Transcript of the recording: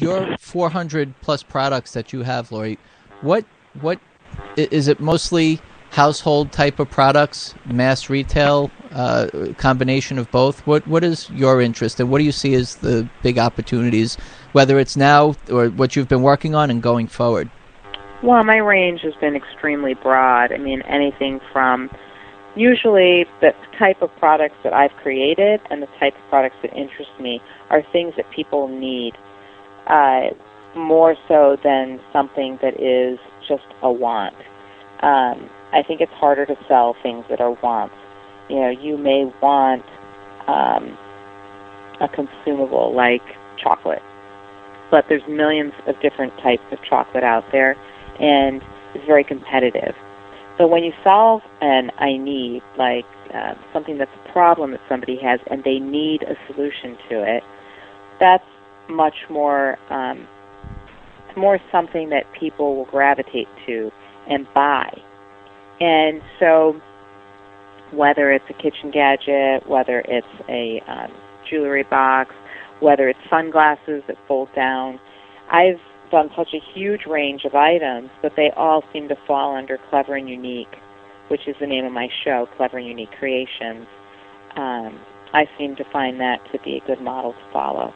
your 400 plus products that you have, Lori, what what is it mostly household type of products, mass retail, uh, combination of both? What what is your interest and what do you see as the big opportunities, whether it's now or what you've been working on and going forward? Well, my range has been extremely broad. I mean, anything from usually the type of products that I've created and the type of products that interest me are things that people need uh, more so than something that is just a want. Um, I think it's harder to sell things that are wants. You know, you may want um, a consumable like chocolate, but there's millions of different types of chocolate out there, and it's very competitive. So when you solve an I need, like uh, something that's a problem that somebody has, and they need a solution to it, that's much more um, it's more something that people will gravitate to and buy. And so, whether it's a kitchen gadget, whether it's a um, jewelry box, whether it's sunglasses that fold down, I've done such a huge range of items, but they all seem to fall under Clever and Unique, which is the name of my show, Clever and Unique Creations. Um, I seem to find that to be a good model to follow.